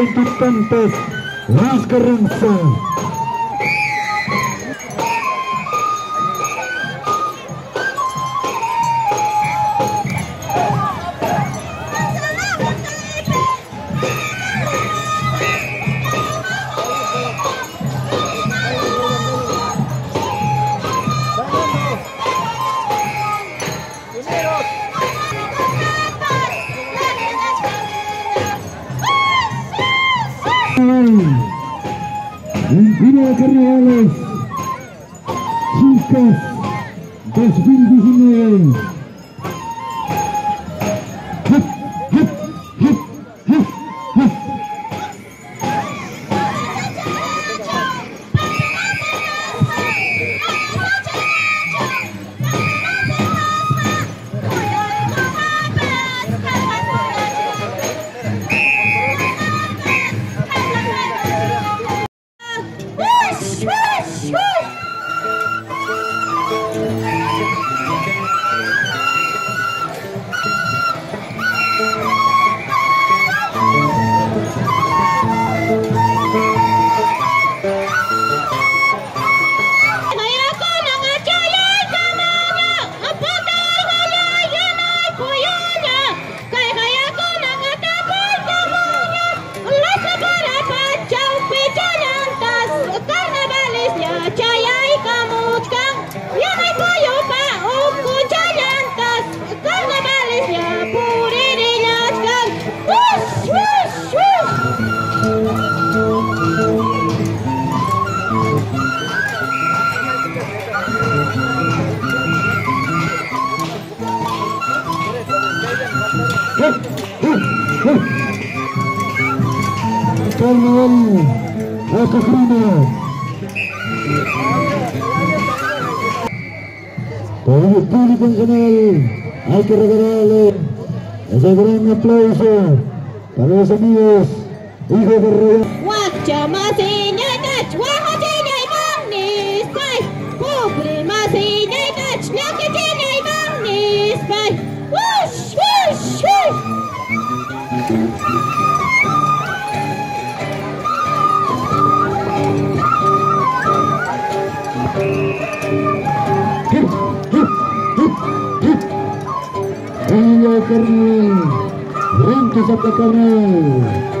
Vila e Pitantas, Luiz Carrança. por el público en general. Hay que regalarle ese gran aplauso para los amigos, hijos de Guachamase. corner. Renki satu corner.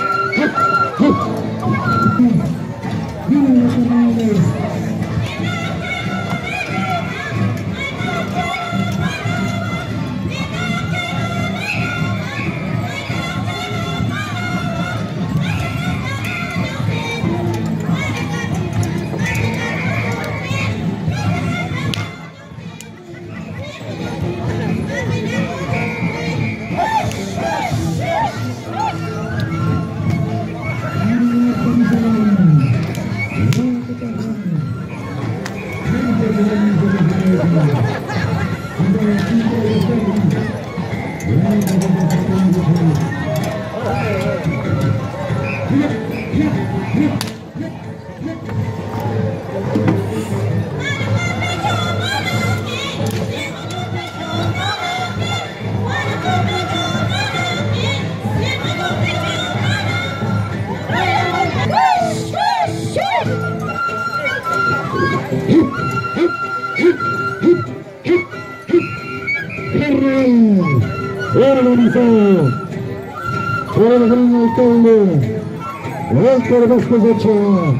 della nostra esercitata.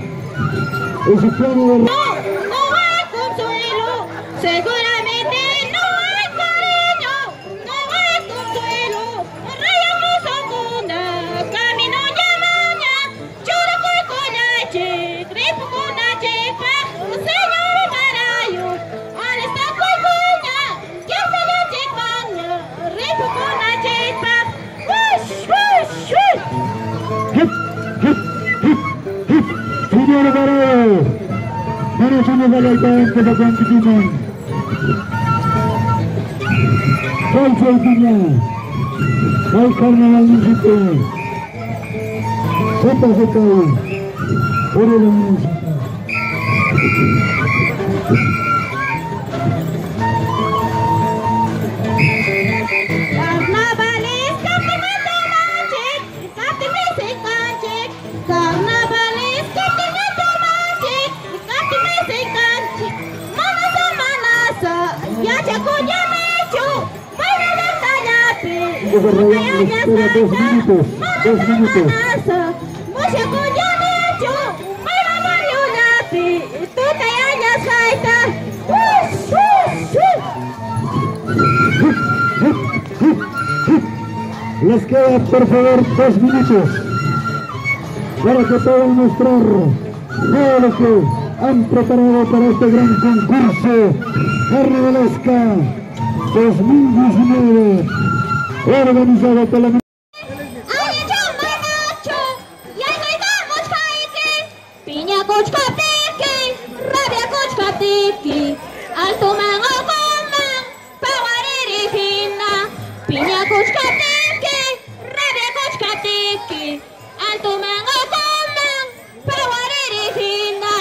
Esipiamo Carnaval Municipal. Copa de Por el minutos, dos minutos. Les queda, por favor, dos minutos para que puedan mostrar todo lo que han preparado para este gran concurso. Carnavalesca 2019 organizado por la Kuchpatiki, Rabia Kuchpatiki, alto Kumang, Pawariri Hina, Pinya Kuchpatiki, Rabia Kuchpatiki, Altumango Kumang, Pawariri Hina.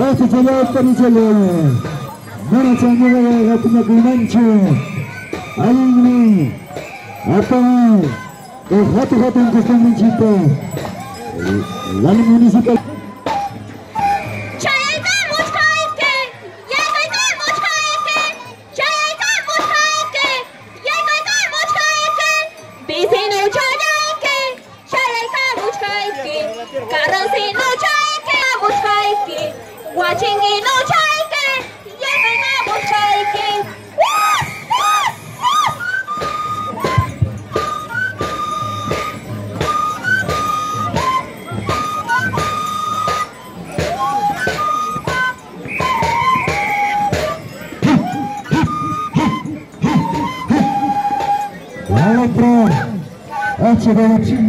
Rafi Jalal Parijalawa, Marachangawa Ratna Gunanchu, Alingni, Apai, Rafi Ratna Gunanchu, 何ムミュージ today.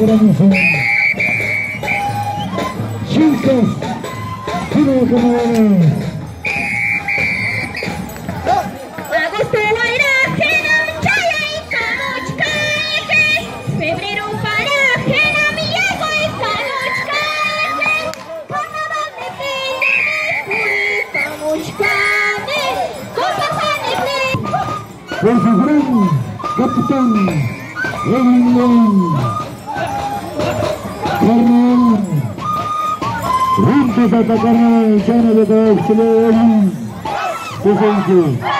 corazón. Chicos, quiero que me Fleury. Defensive.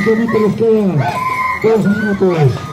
Antônio Pelosqueira, dois minutos.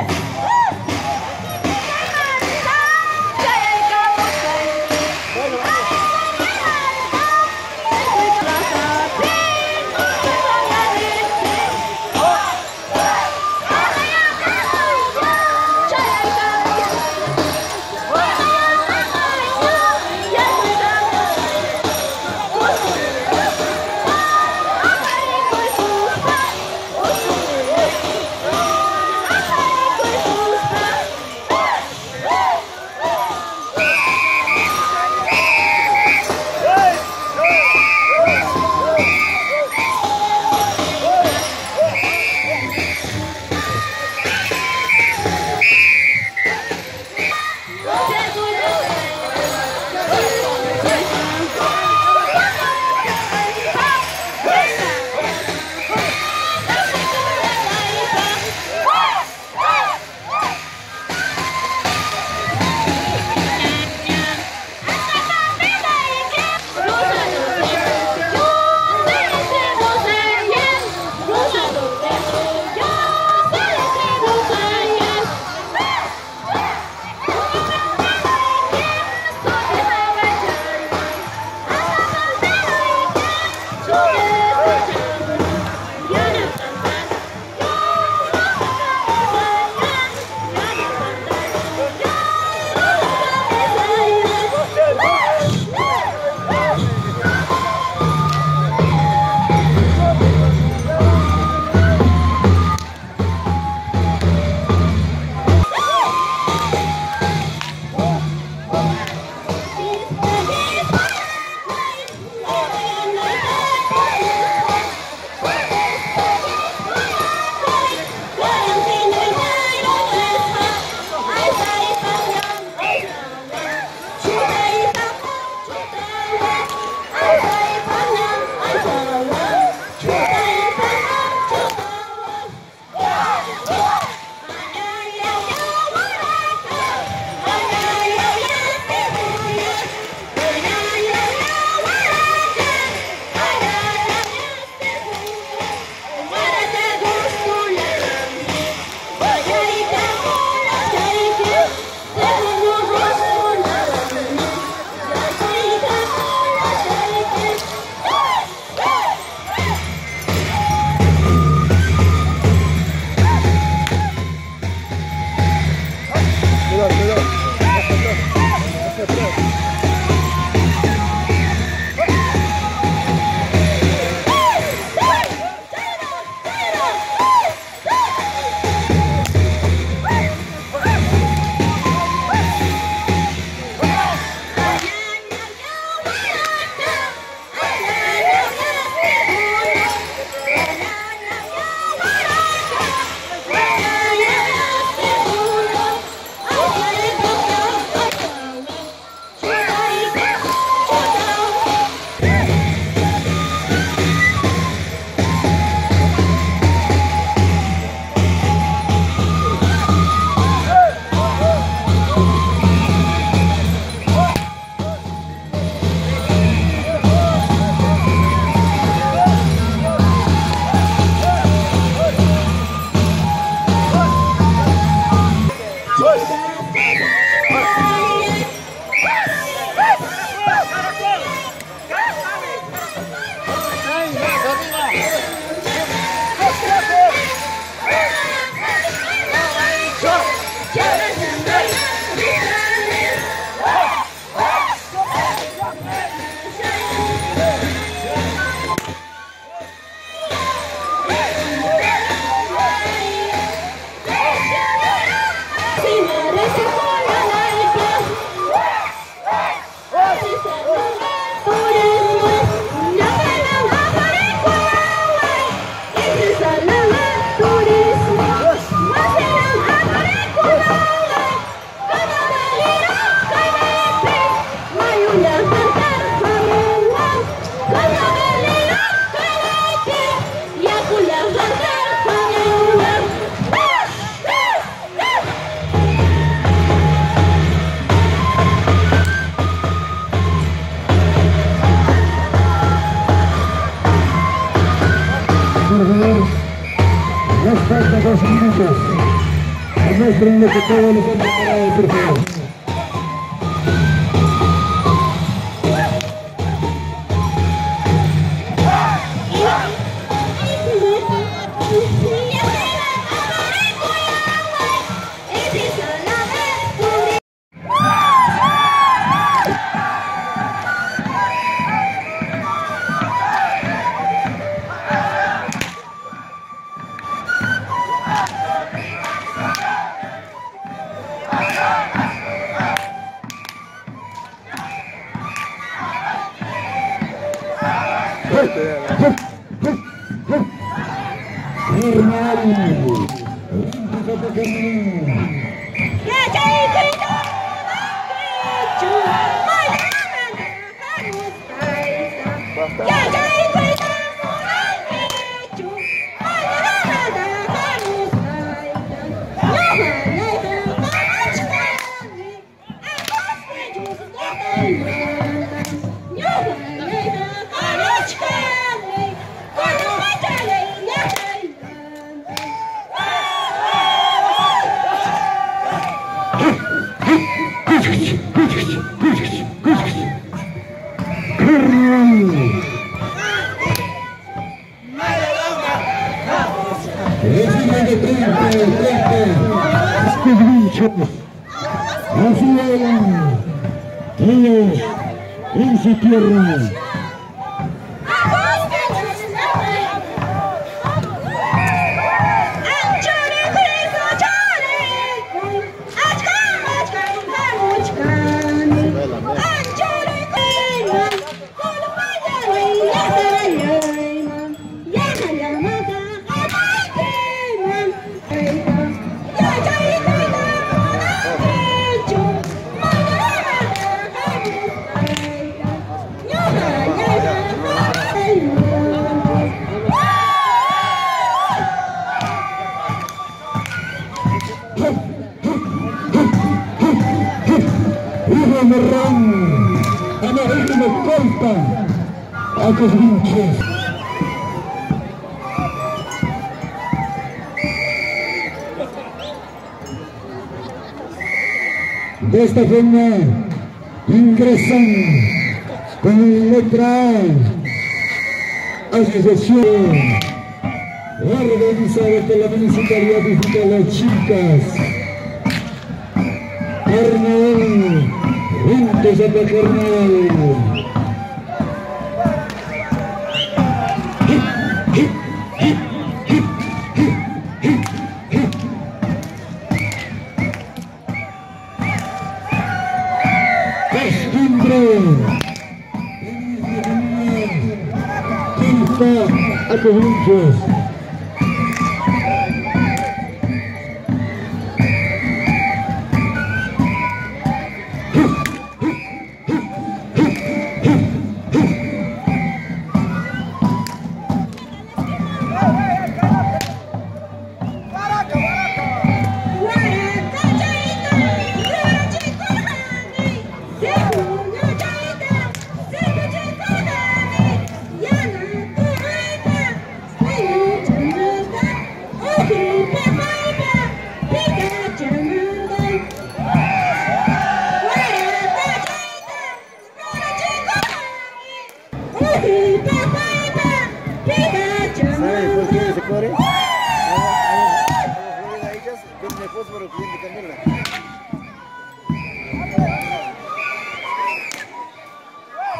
Yeah. musical, levando a bola para ingresan con letra A, asociación organizada por la Municipalidad de las Chicas. Carnaval, juntos a carnaval. good. Fosforul cu indică mâinile.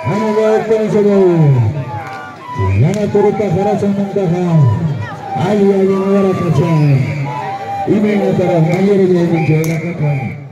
Hanaga Opensodo, Yana Kurupa Sarasa Mantaha, Ali Ayanara Kacha, Imena Tara, Mayere Jaya Jaya Kacha.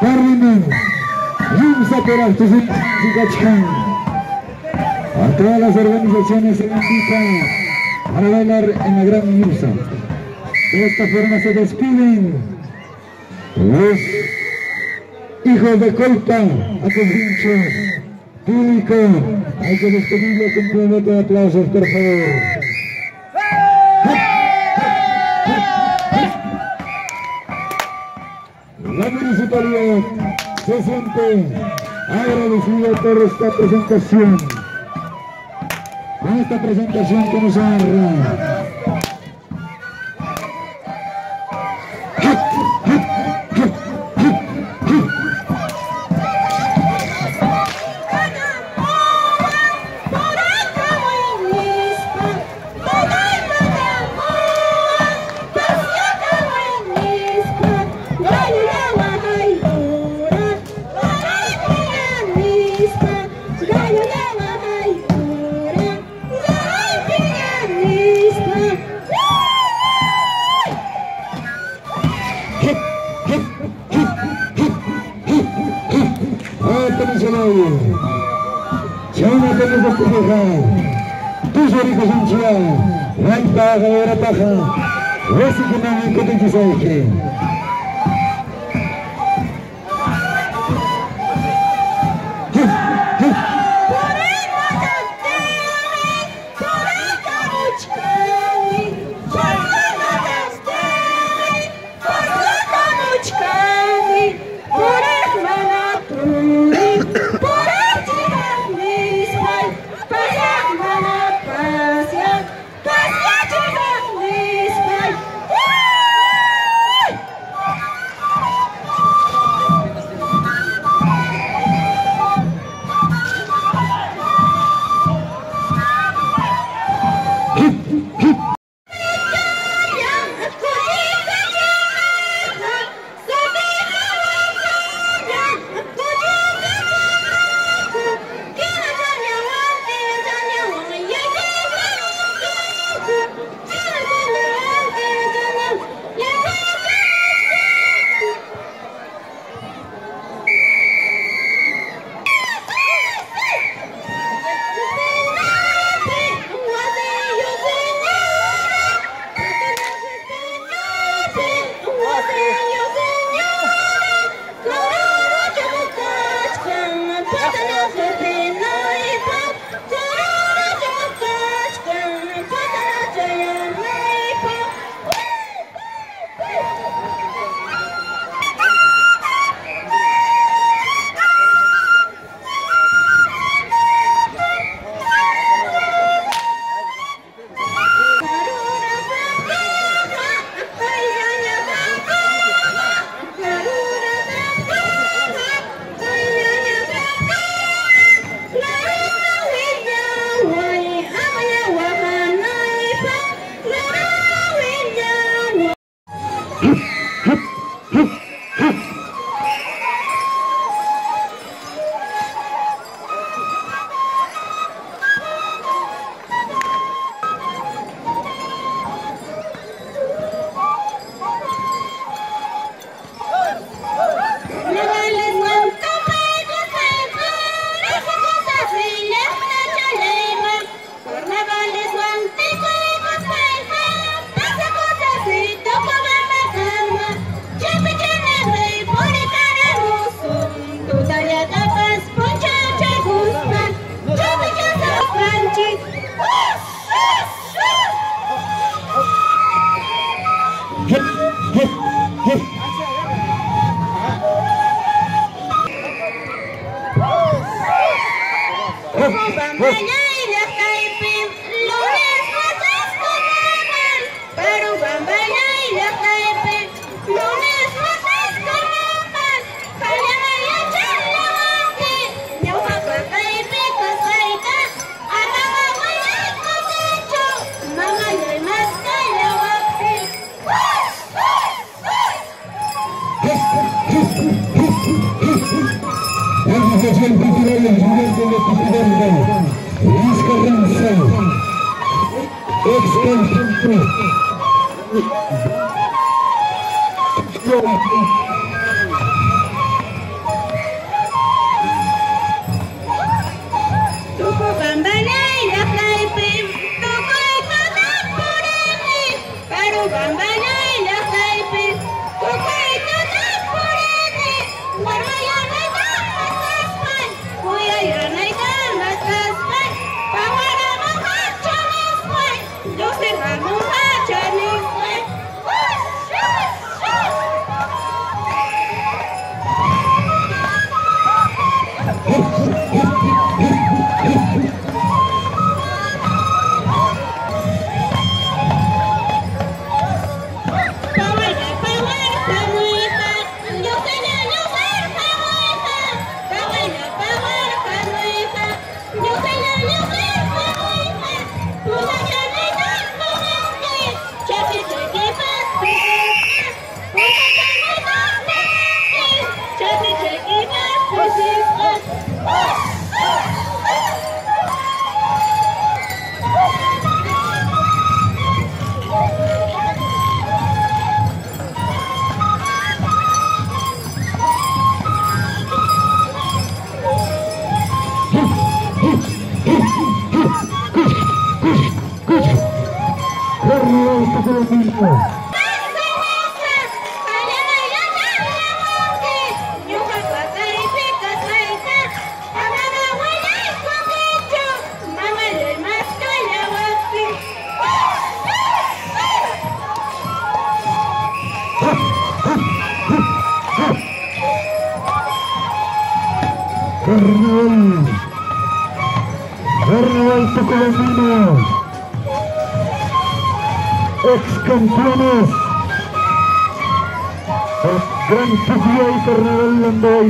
Parlimen. Yumsa korakcho Zikachkan. A todas las organizaciones se invitan a bailar en la gran Yumsa. De esta forma se despiden los hijos de Colta a. Público, hay que despedirlo con un de aplausos, por favor. Se siente agradecida por esta presentación. Con esta presentación que nos honra. Campo de Dezoito.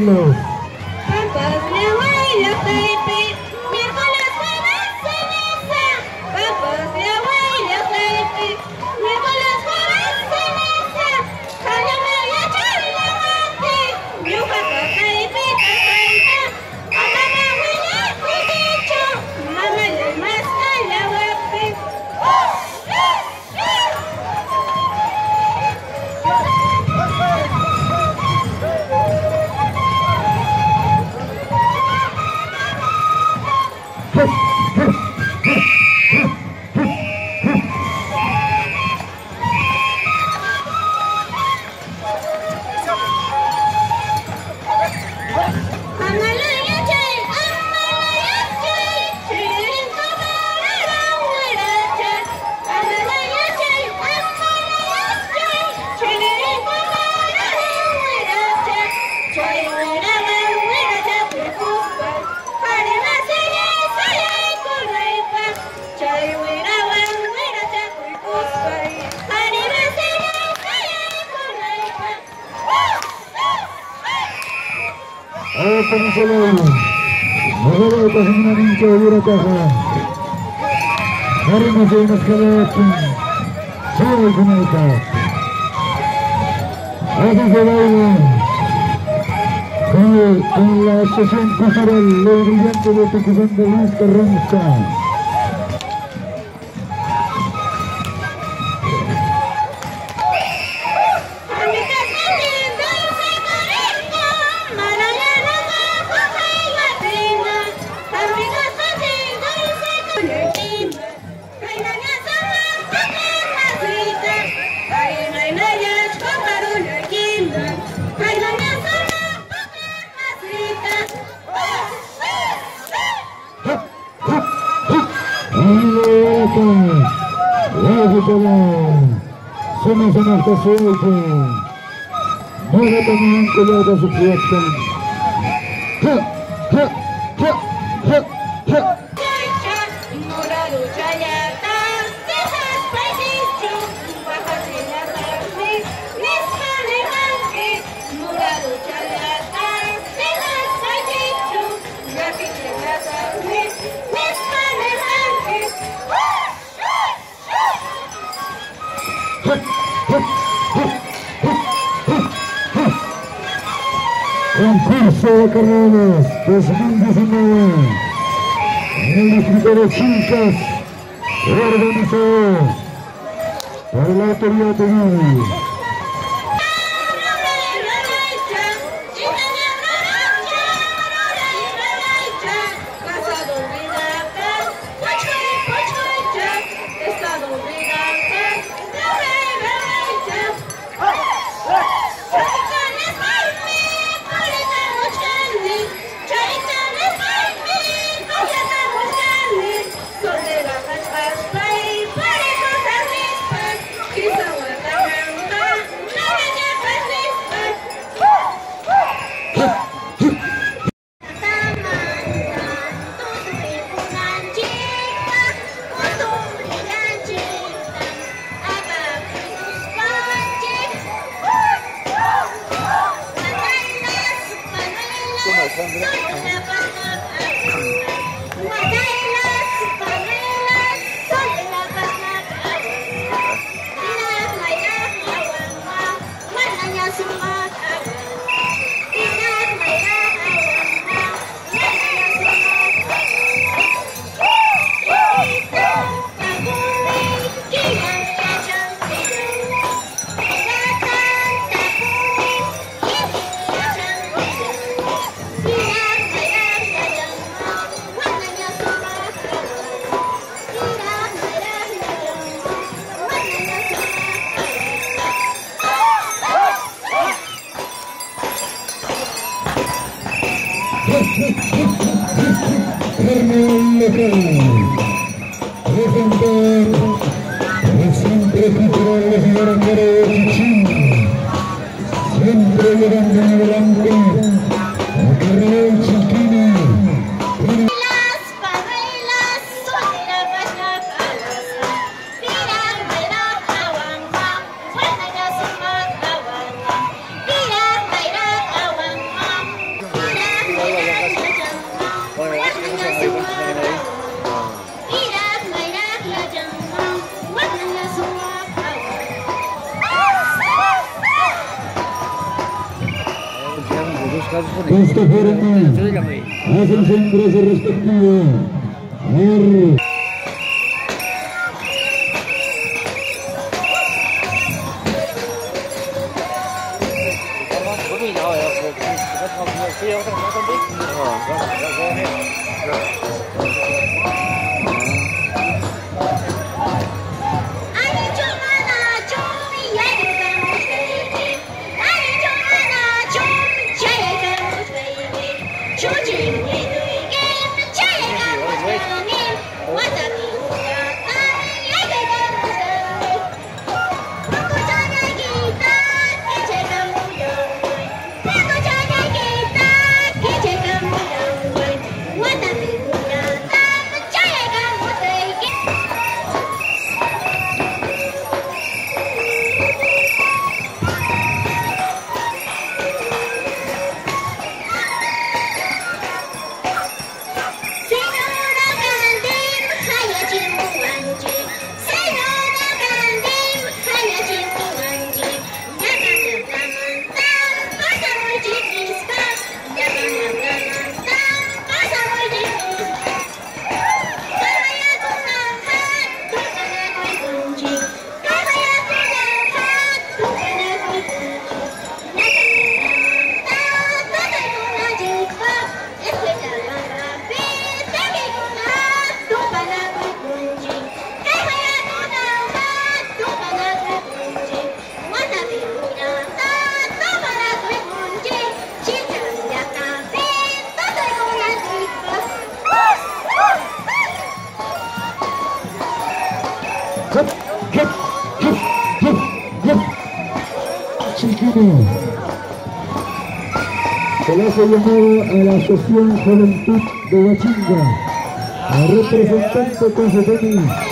No. para el brillante de Tucumán de Luis Carranza. Córdoba. Somos en el Casuelco. No dependiente ya de su fiesta. Cardenas 2019. El distrito de Chilcas organizado por la autoridad de empresa respectiva. llamado a la Asociación Juventud de La Bachinga, al representante Concepeni.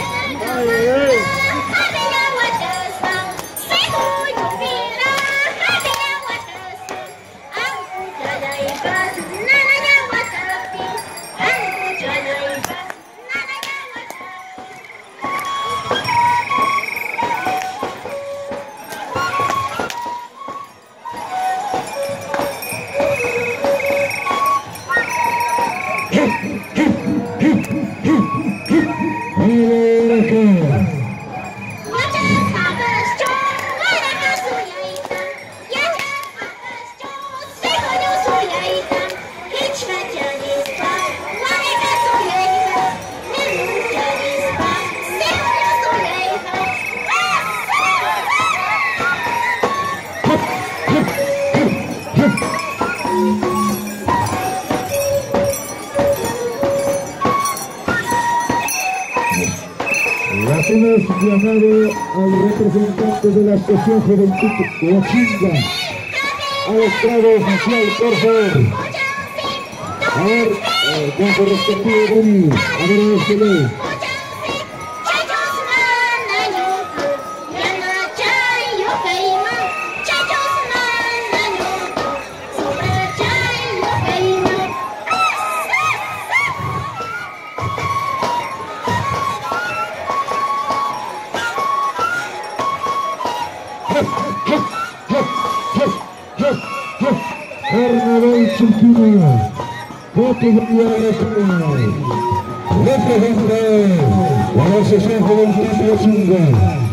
Asociación Juventud Huachinga al estrado oficial, por favor. A ver, eh, con su respectivo Boni, a ver, este ley. Categoría nacional. Representa a la Asociación Juventud.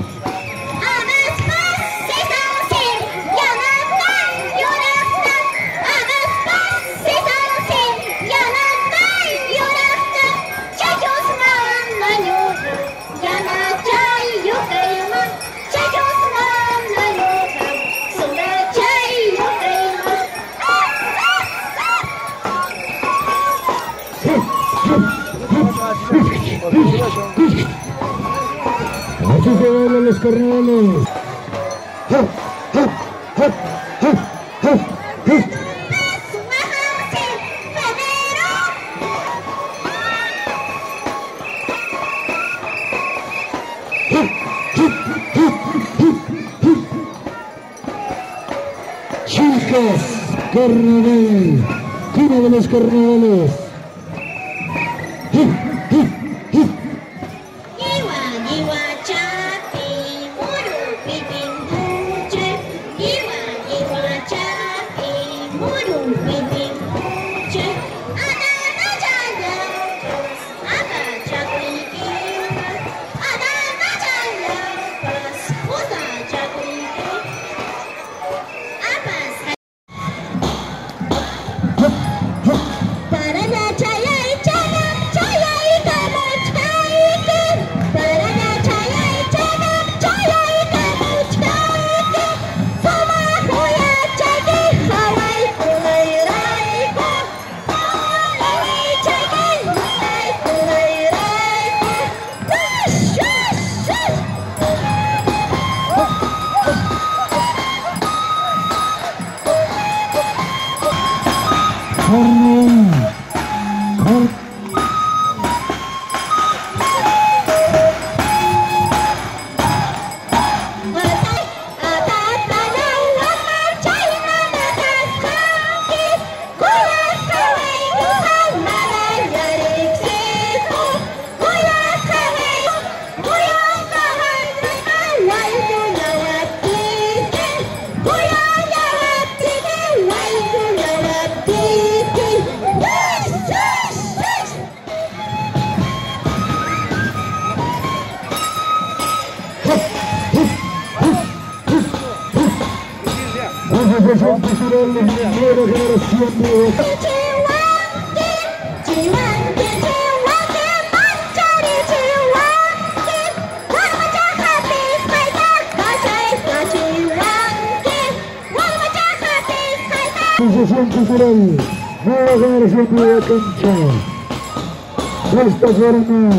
Zagorna,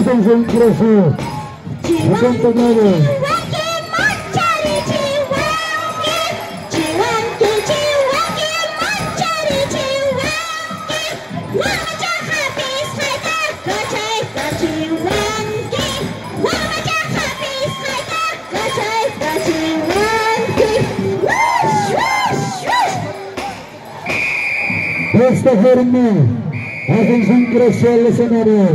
Udomżeń Kroszu, Udomżeń Prosto Horny, forma, atención ingreso al escenario.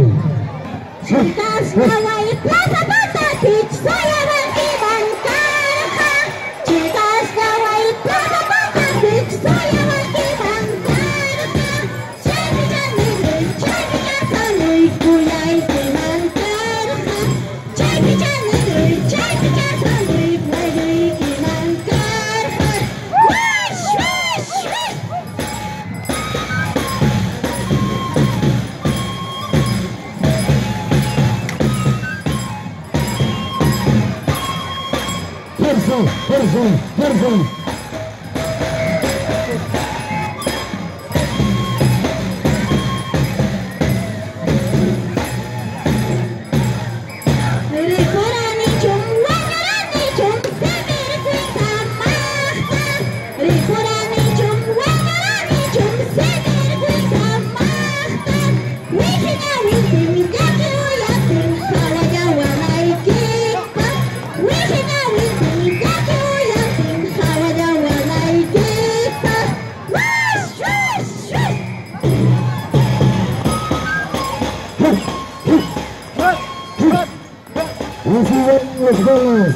reciben los goles.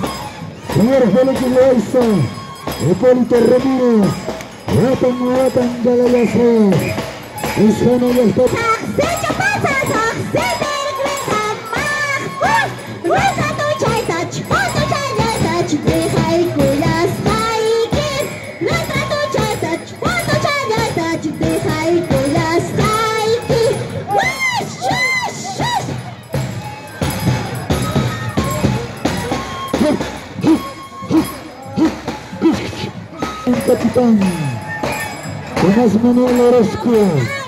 Señor Félix Loaiza, Hipólito Ramírez, la Luciano pasa! Manhattan. Unas Manuel Orozco.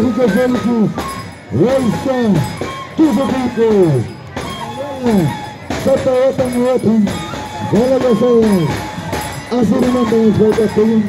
bairro Evangélico, Leição, Tudo com Santa Eta Neto, Vela Gazaú, Azurina Mendes, vai bater um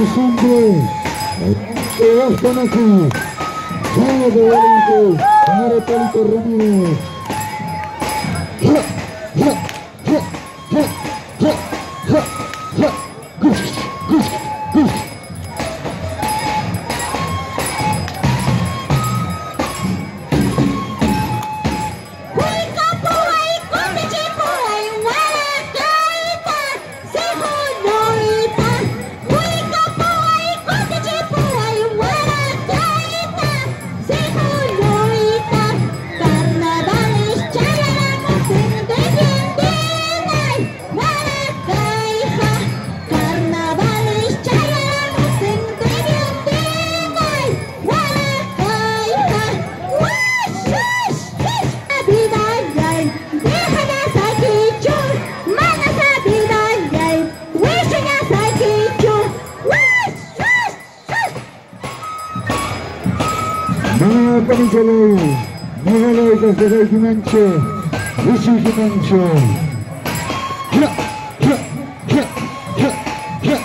Mierda Kusumbre, Sebastián aquí, Chavo de Wellington, señor Hipólito Ramírez. Mga kamikaloy, magaloy ka sa kay Kimancho, Rishi Kimancho. Hira! Hira! Hira! Hira! Hira!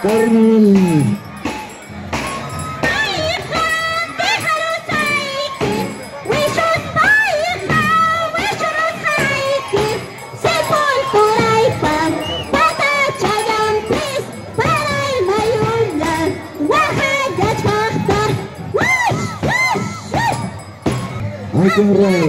Carmen! Guerrero.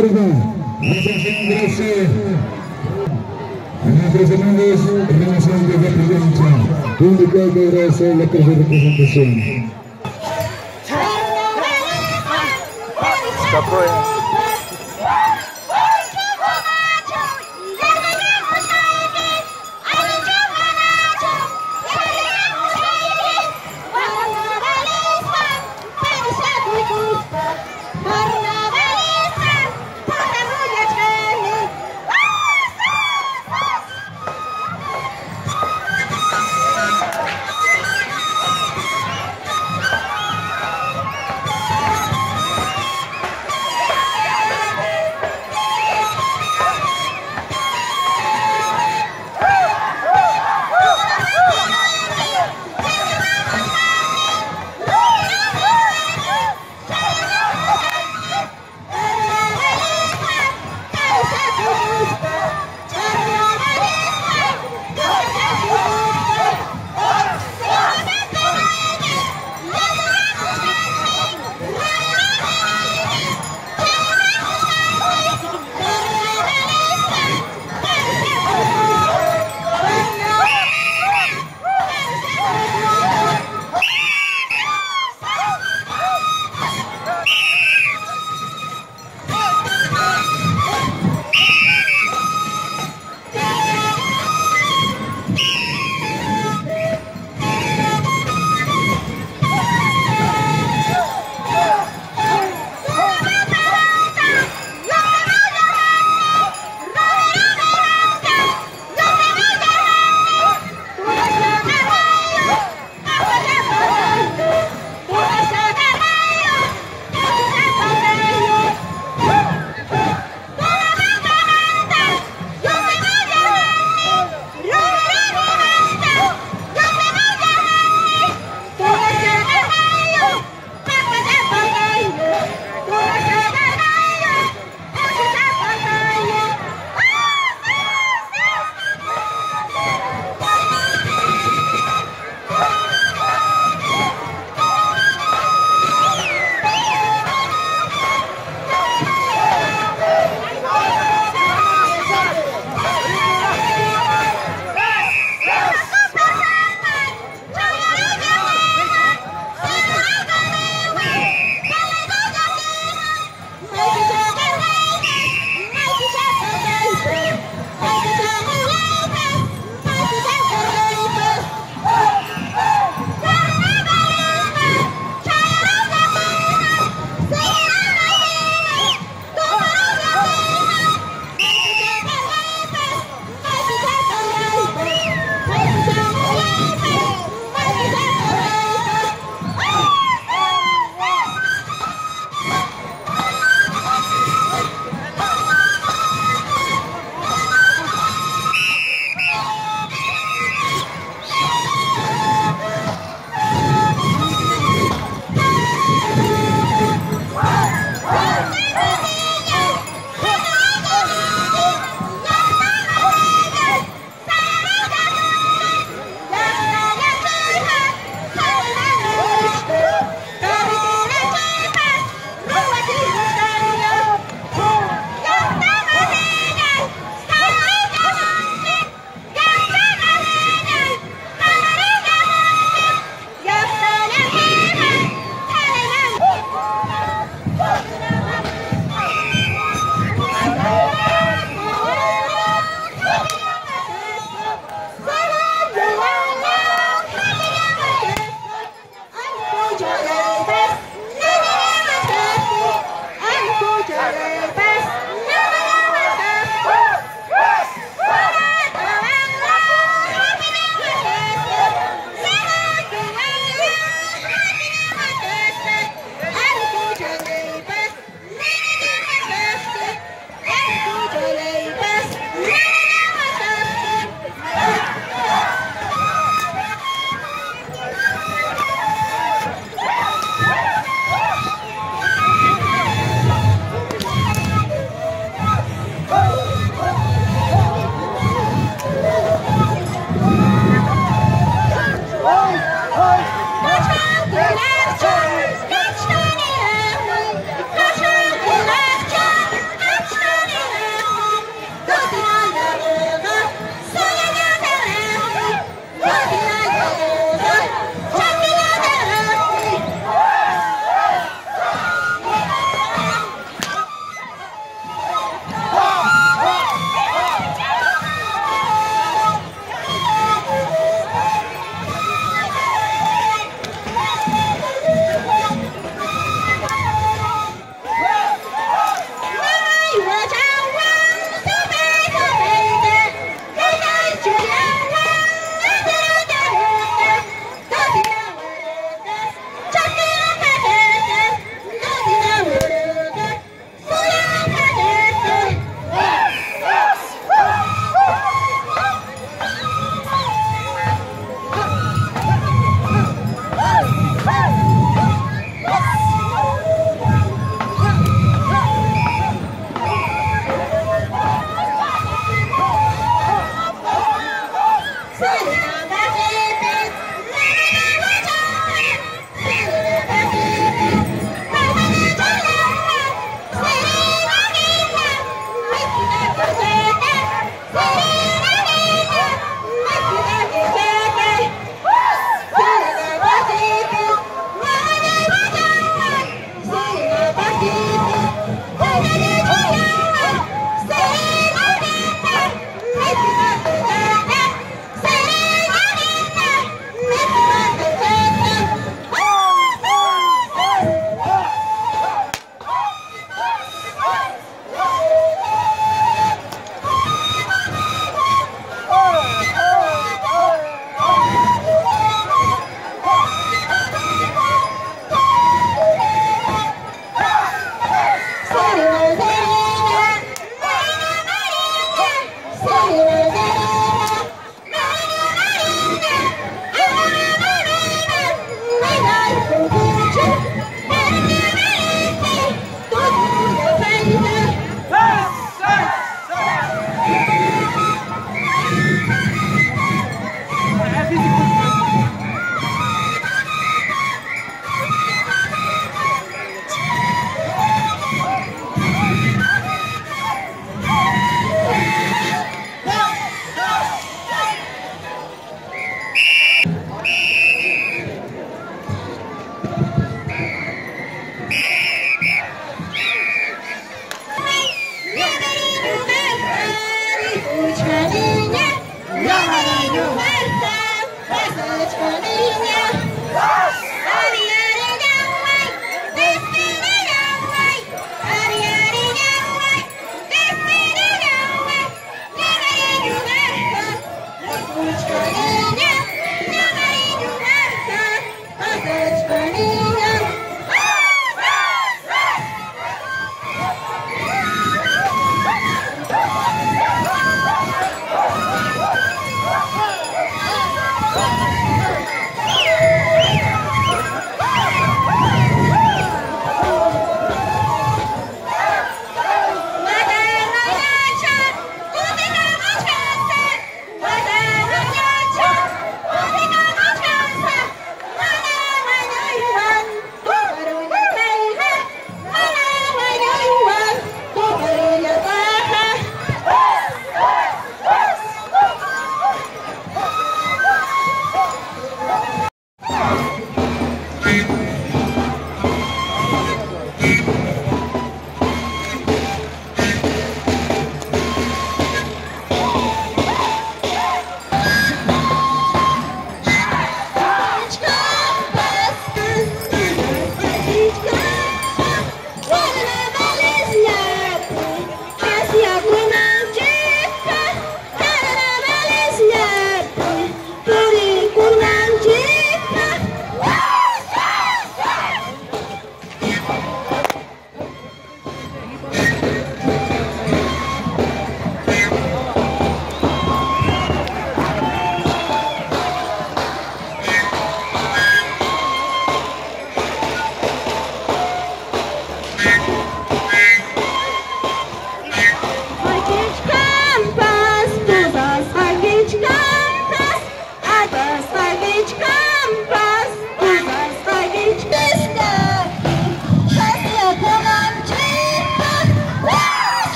curva. Representando Gracie. Representando Relación a Representanza. Indicando Gracie la representação.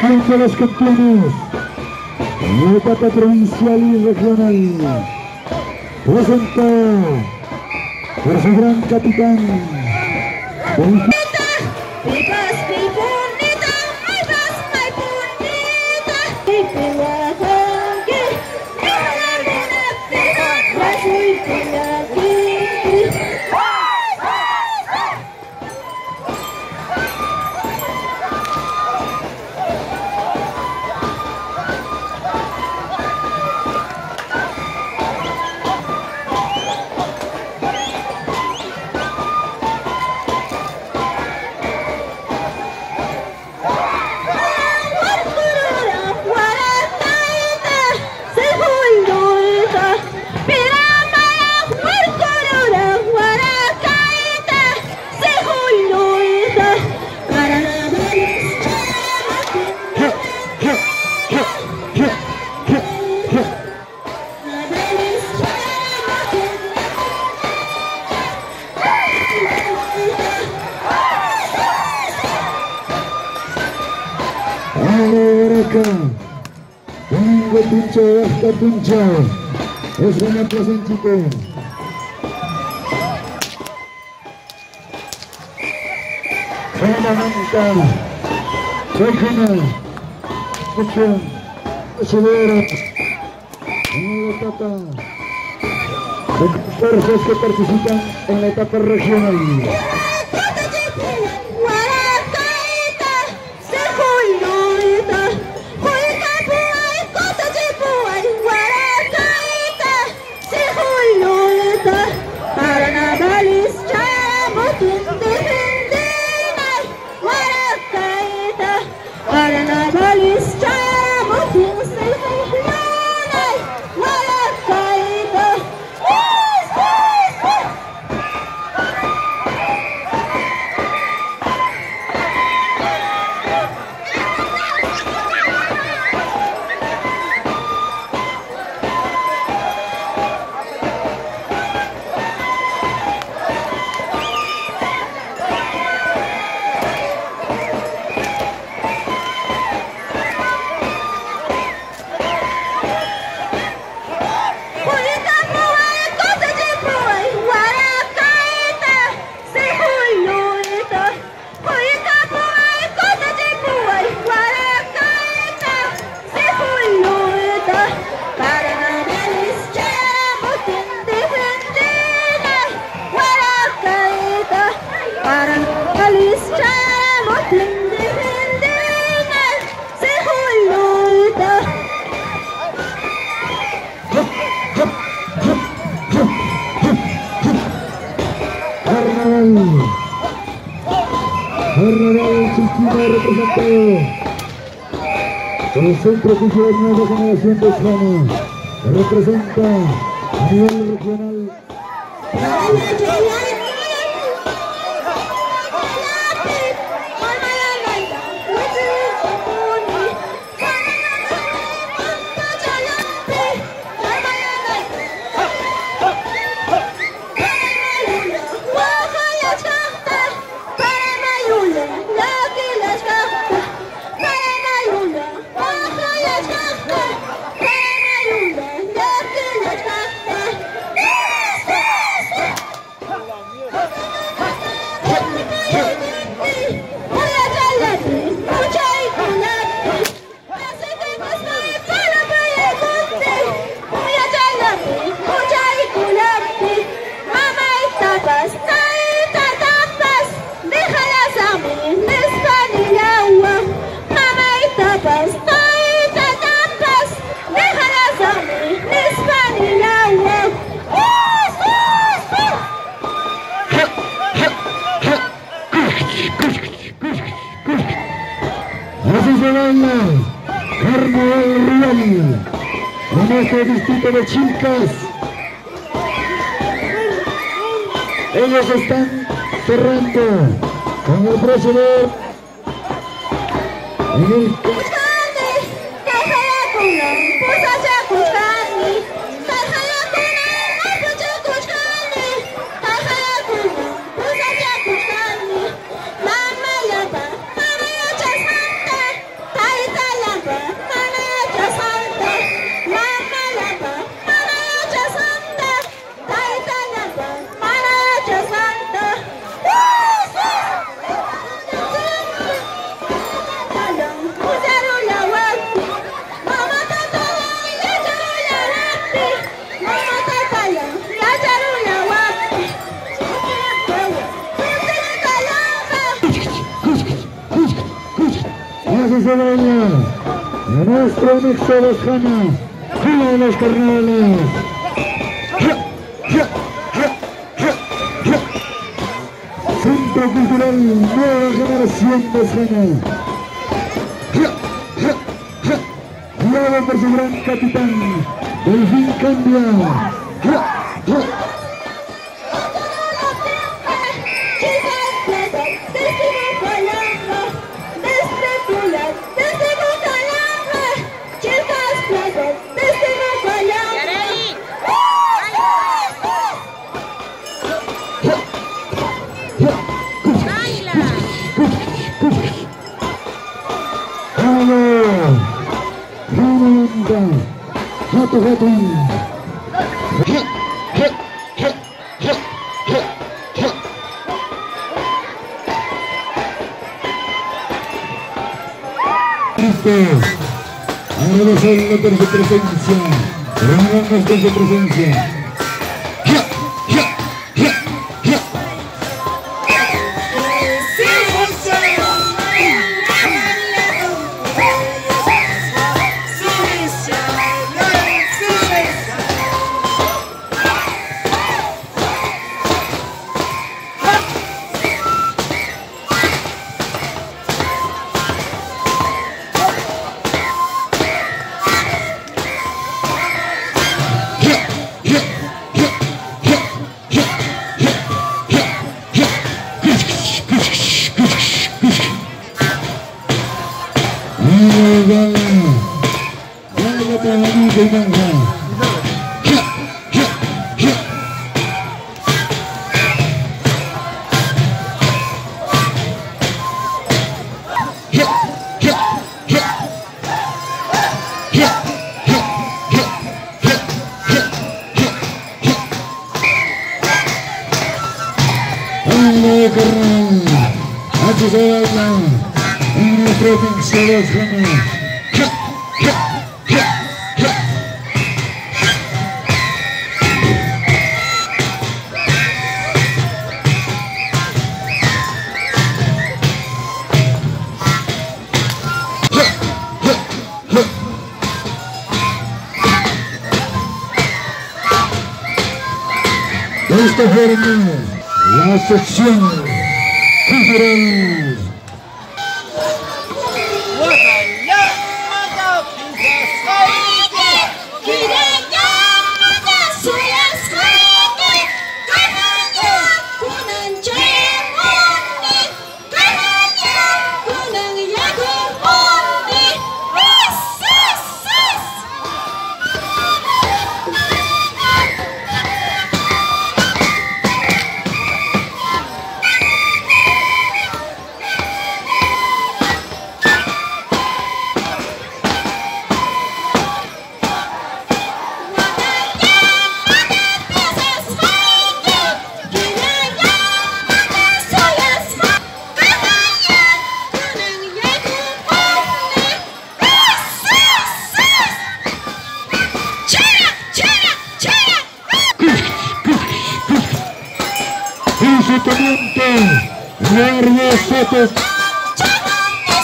Campeón los campeones. En etapa provincial y regional. Presenta por su gran capitán. Tuncho. Es una presentito. Fundamental. Regional. Sección. Subieron. En la etapa. De fuerzas que participan en la etapa regional. Bernabéu es el primer representado por el Centro Nueva Generación de España. Representa a nivel regional. Marcus. Agradecemos por su presencia. Rogamos por su presencia. Верный шепот.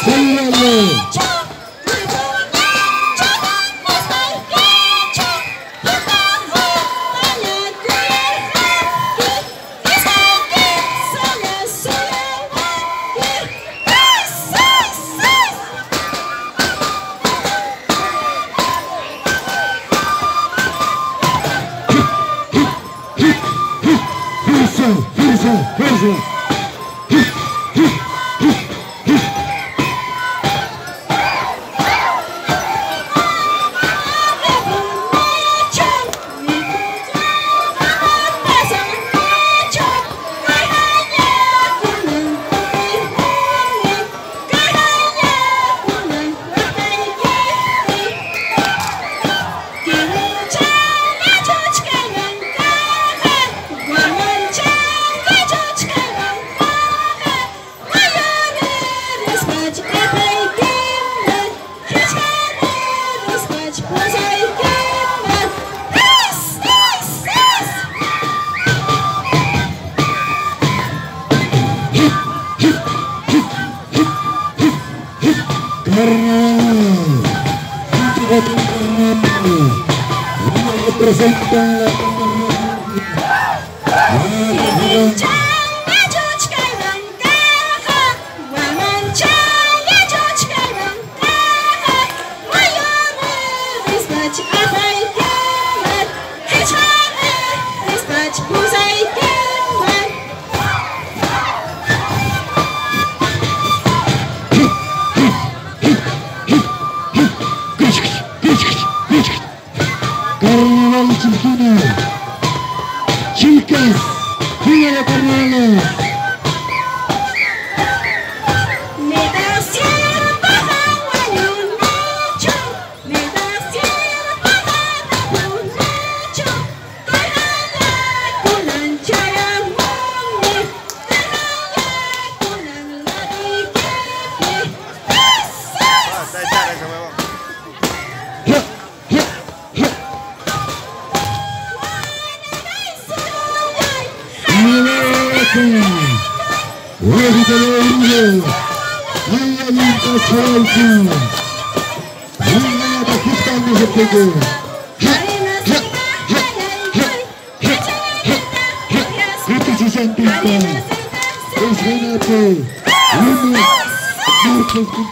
Сильный.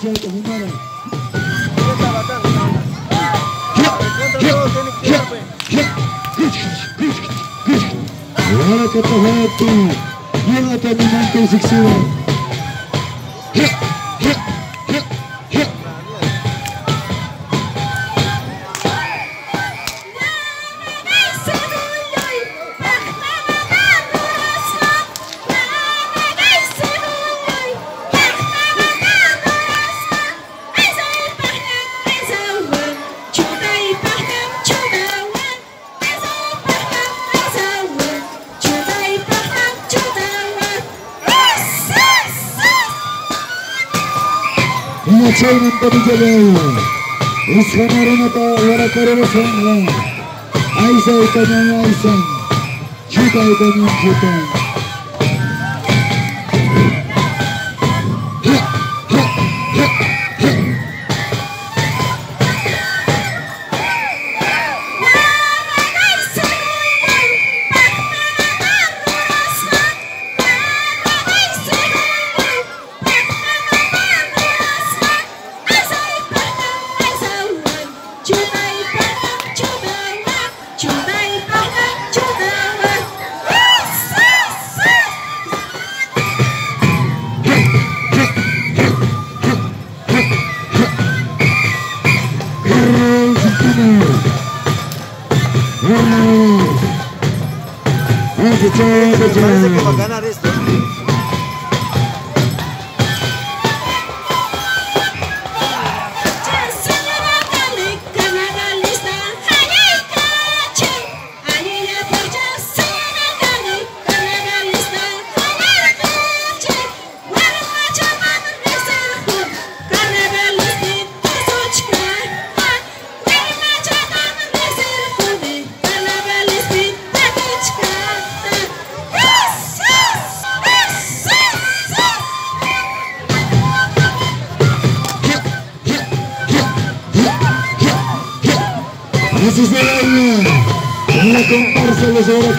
jeito, Romano. Olha que eu tô reto. E ela tá me mantendo sexual. でいつかなるのと喜べませんが愛されたの愛さん10代と人10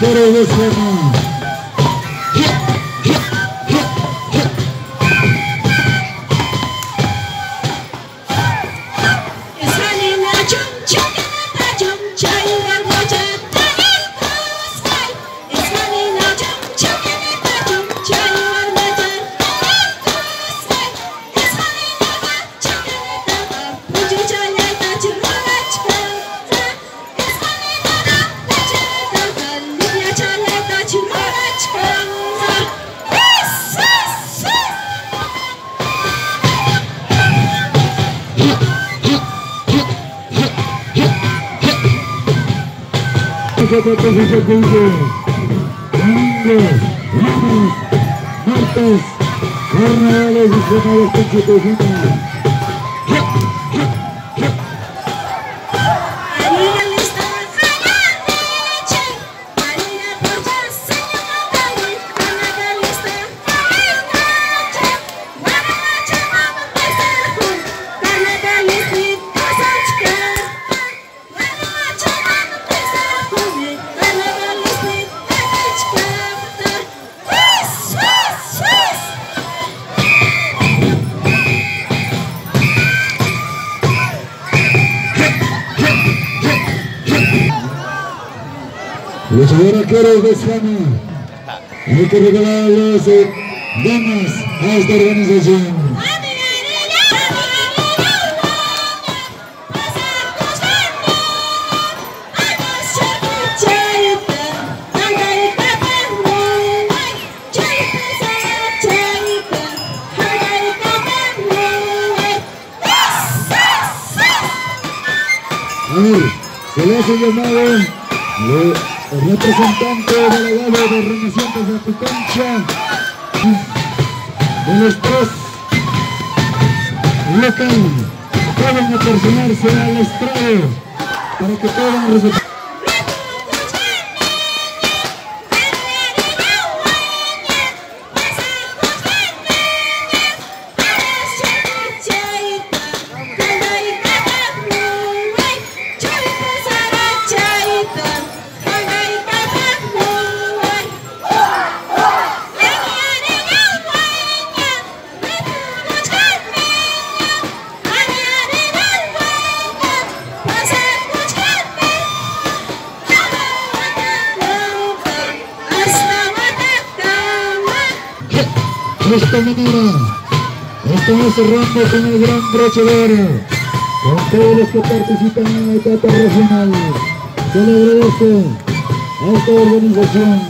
Pero los Jogou, jogou, jogou, jogou. Marcos, Arnaldo, Jornal, 82, 21. Hay que regalarles eh, damas a esta organización. Renacientes de tu cancha de los tres local pueden apersonarse al estrado para que puedan resultar. Con el gran broche de oro con todos los que participan en la etapa regional. Agradece a esta organización.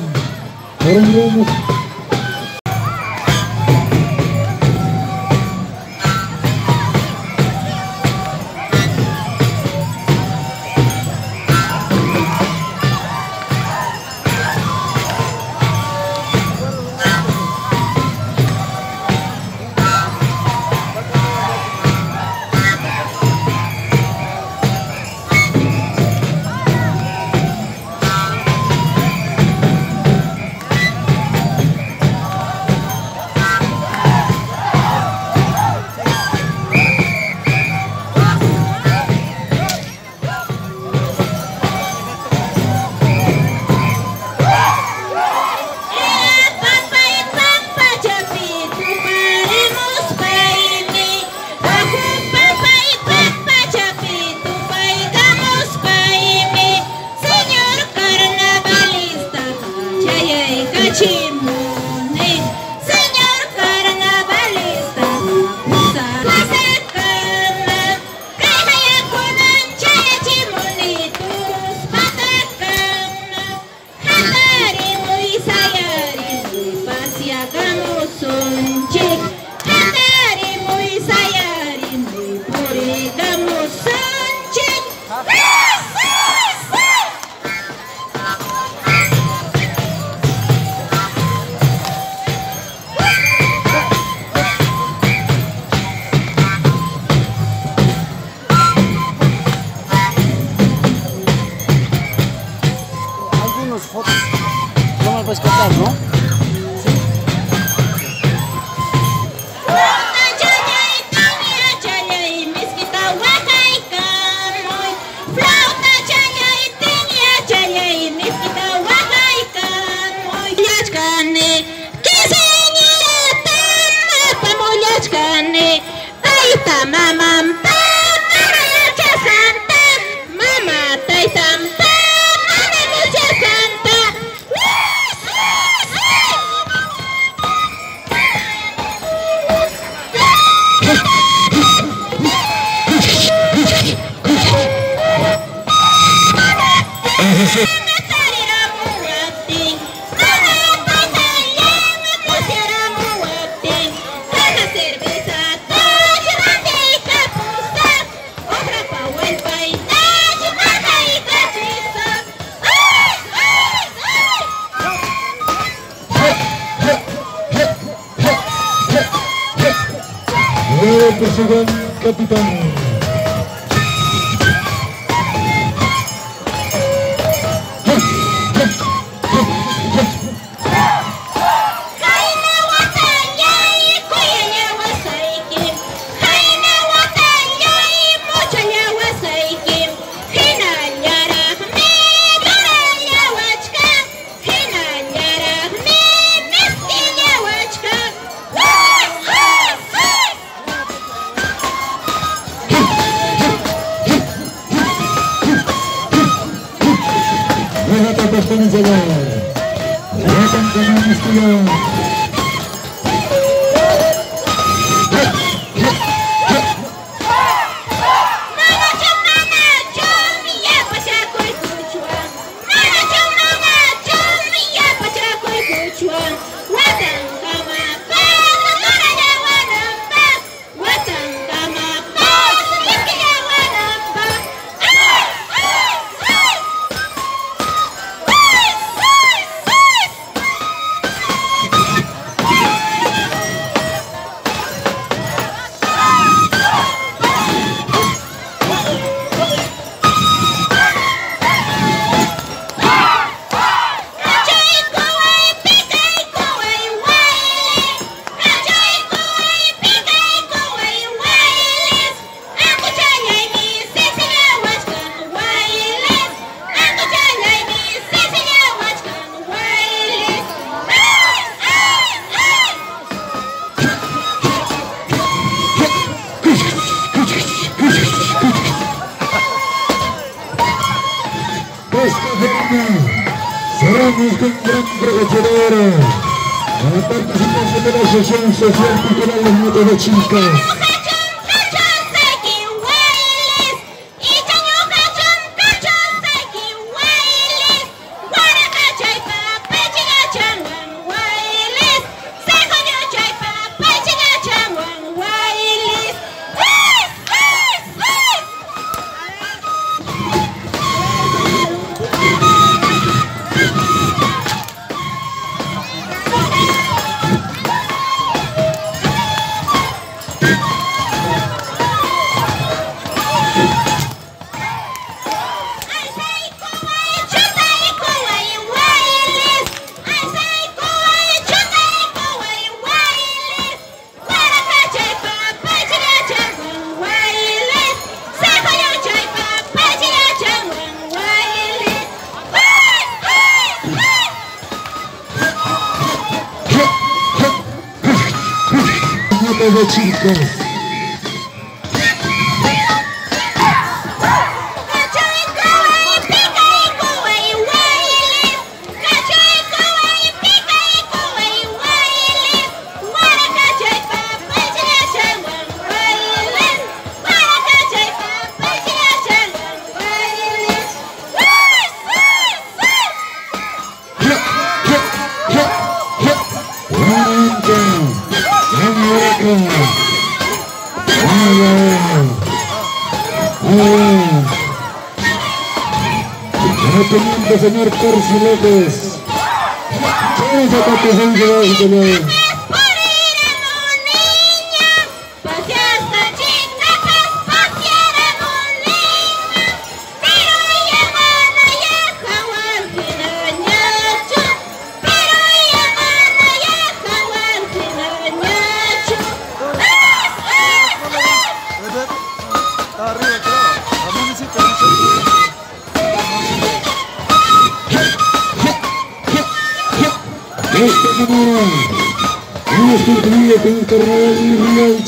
Abencarrado y Río el